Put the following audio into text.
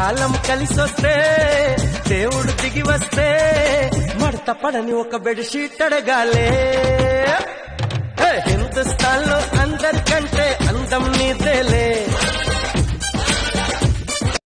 కాలం కలిసొస్తే దేవుడు దిగి వస్తే మడత పడని ఒక బెడ్షీట్ అడగాలే. హిందుస్థాన్లో అందరికంటే అందం నీదేలే.